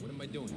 What am I doing?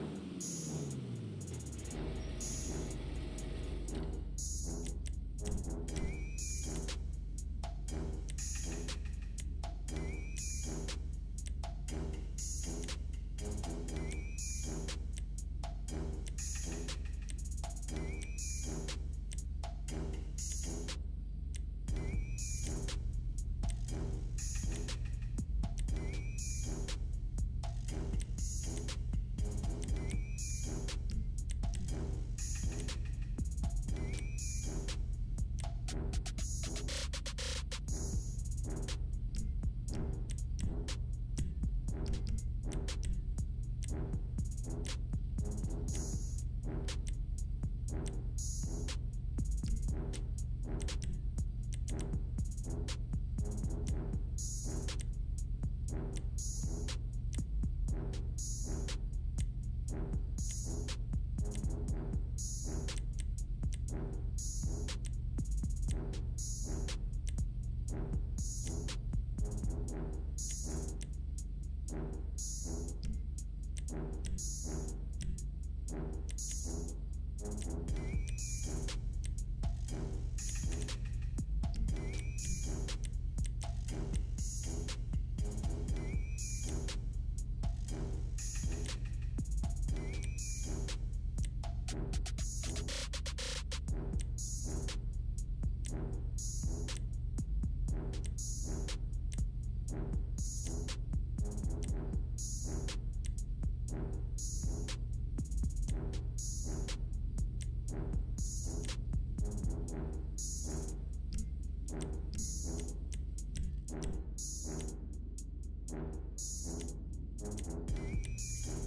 Thank you.